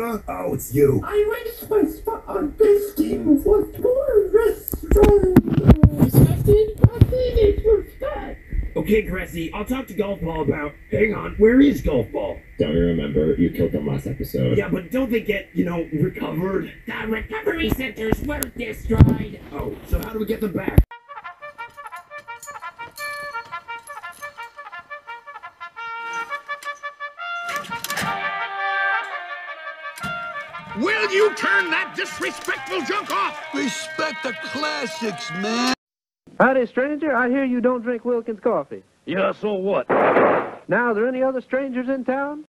huh? Oh, it's you. I raised my spot on this team for more restaurant. Accepted, but it was bad. Okay, Cressy, I'll talk to Golf Ball about. Hang on, where is Golf Ball? Don't you remember? You killed them last episode. Yeah, but don't they get, you know, recovered? The recovery centers were destroyed. Oh, so how do we get them back? Will you turn that disrespectful junk off? Respect the classics, man. Howdy, stranger. I hear you don't drink Wilkins coffee. Yeah, so what? Now, are there any other strangers in town?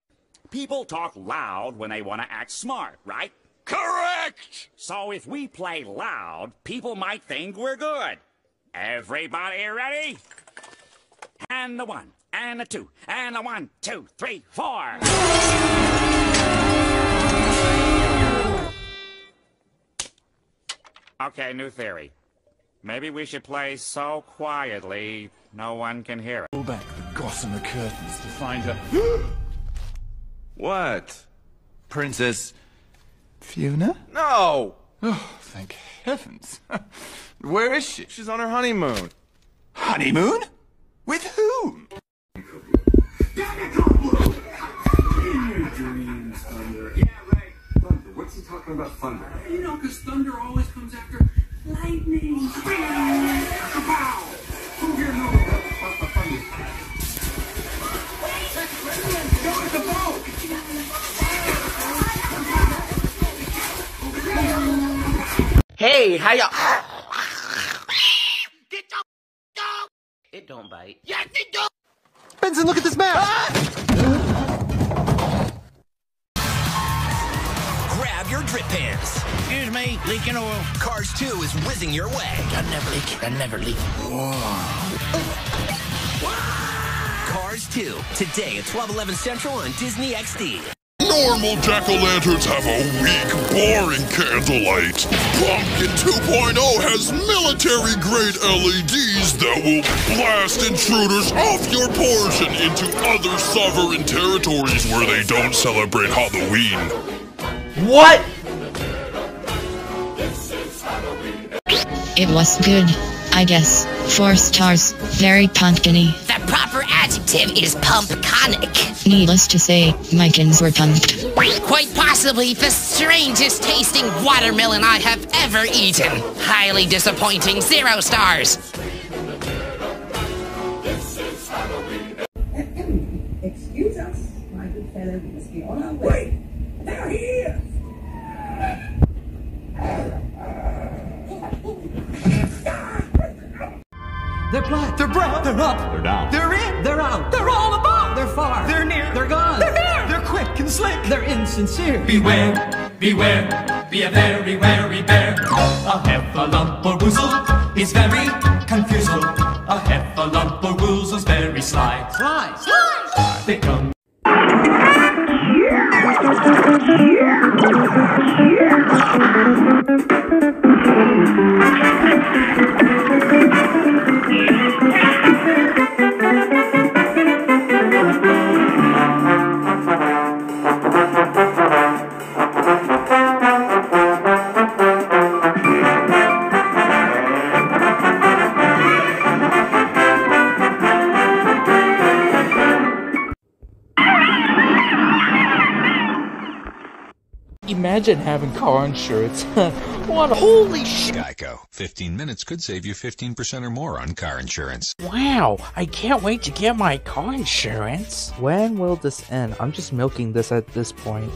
People talk loud when they want to act smart, right? Correct! So if we play loud, people might think we're good. Everybody ready? And the one, and the two, and the one, two, three, four. Okay, new theory. Maybe we should play so quietly no one can hear it. Pull back the gossamer curtains to find her. What? Princess Fiona? No! Oh, thank heavens. Where is she? She's on her honeymoon. Honeymoon? With whom? He talking about thunder? You know, because thunder always comes after lightning. Kapow! Who here knows about the thunder? Go with the boat! Hey, how y'all? Get the dog! It don't bite. Yes, it does! Benson, look at this map! Grab drip pans. Excuse me, leaking oil. Cars 2 is whizzing your way. I never leak. I never leak. Cars 2, today at 1211 Central on Disney XD. Normal jack-o'-lanterns have a weak, boring candlelight. Pumpkin 2.0 has military-grade LEDs that will blast intruders off your portion into other sovereign territories where they don't celebrate Halloween. What? It was good, I guess. Four stars, very pumpkiny. The proper adjective is pumpconic. Needless to say, my kins were pumped. Quite possibly the strangest tasting watermelon I have ever eaten. Highly disappointing, zero stars. Excuse us, my good fellow, we must be on our way. There he is! They're black. They're brown. They're up. They're down. They're in. They're out. They're all above. They're far. They're near. They're gone. They're near. They're quick and slick. They're insincere. Beware, beware, be a very wary bear. A heffalump or woozle is very confusal. A heffalump is very sly. Sly. Sly. They come. Imagine having car insurance. what a holy shit. Geico. 15 minutes could save you 15% or more on car insurance. Wow, I can't wait to get my car insurance. When will this end? I'm just milking this at this point.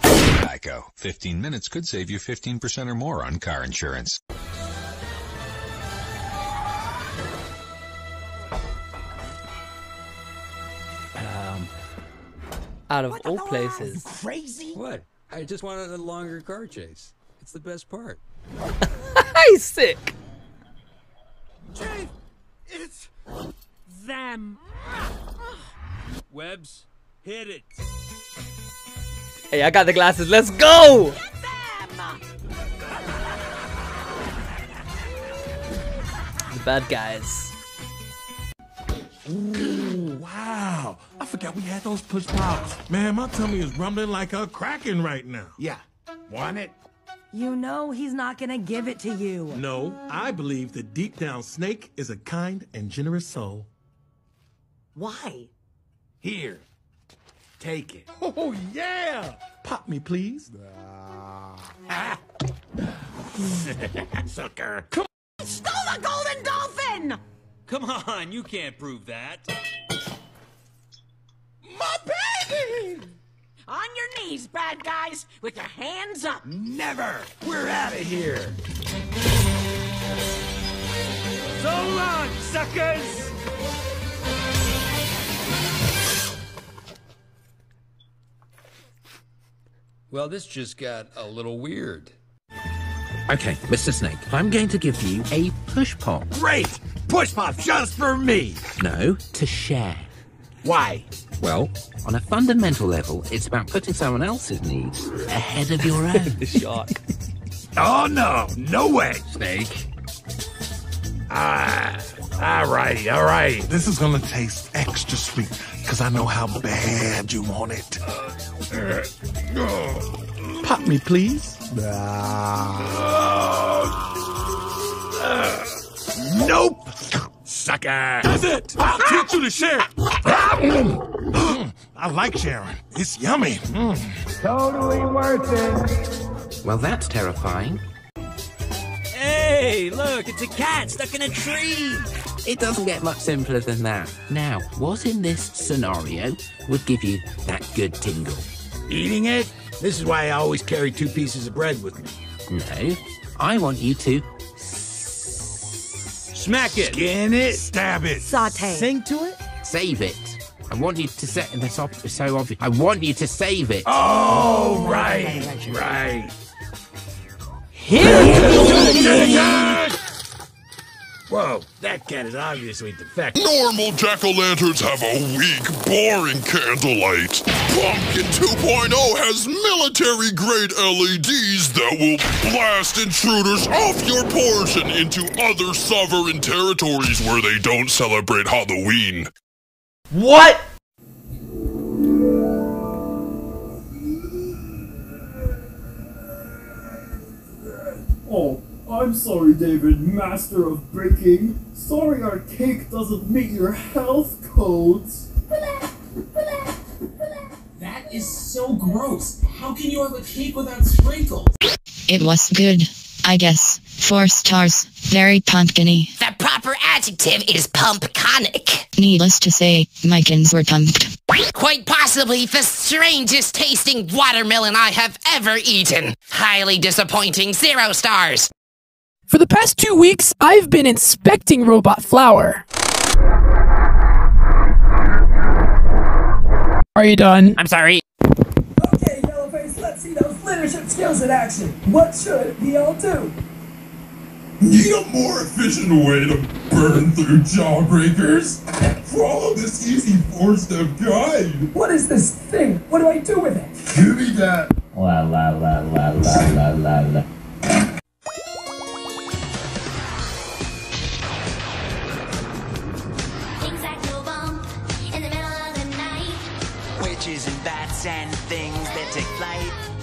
Geico. 15 minutes could save you 15% or more on car insurance. Um, out of all places. Crazy? What? I just wanted a longer car chase. It's the best part. He's sick. Chief, it's them. Webbs, hit it. Hey, I got the glasses. Let's go! The bad guys. Ooh, wow. A forgot we had those push pops. Man, my tummy is rumbling like a kraken right now. Yeah. Want it? You know he's not gonna give it to you. No, I believe that deep down Snake is a kind and generous soul. Why? Here. Take it. Oh, yeah! Pop me, please. Ah. Sucker. Come Stole the golden dolphin! Come on, you can't prove that. My baby! On your knees, bad guys, with your hands up. Never! We're out of here! So long, suckers! Well, this just got a little weird. Okay, Mr. Snake, I'm going to give you a push pop. Great! Push pop just for me! No, to share. Why? Well, on a fundamental level, it's about putting someone else's needs ahead of your own. the shock. Oh no, no way! Snake. Ah, alrighty, alright. This is gonna taste extra sweet, because I know how bad you want it. Pop me, please. Nope! Sucker! That's it! I'll teach you to share. Mm, I like sharing. It's yummy. Mm. Totally worth it. Well, that's terrifying. Hey, look, it's a cat stuck in a tree. It doesn't get much simpler than that. Now, what in this scenario would give you that good tingle? Eating it? This is why I always carry two pieces of bread with me. No, I want you to Smack it. Skin it. Stab it. Saute. Sing to it? save it. I want you to set this up so obvious. I want you to save it. Oh, right, right. Whoa, that cat is obviously defective. Normal jack-o'-lanterns have a weak, boring candlelight. Pumpkin 2.0 has military-grade LEDs that will blast intruders off your porch and into other sovereign territories where they don't celebrate Halloween. What? Oh, I'm sorry, David, master of baking. Sorry our cake doesn't meet your health codes. That is so gross. How can you have a cake without sprinkles? It was good, I guess. Four stars. Very pumpkiny. The proper adjective is pumpconic. Needless to say, my kins were pumped. Quite possibly the strangest tasting watermelon I have ever eaten. Highly disappointing, zero stars. For the past two weeks, I've been inspecting robot flour. Are you done? I'm sorry. Okay, Yellowface, let's see those leadership skills in action. What should we all do? Need a more efficient way to burn through jawbreakers? Follow this easy four-step guide. What is this thing? What do I do with it? Give me that. La la la la la la la la. And bats and things that take flight.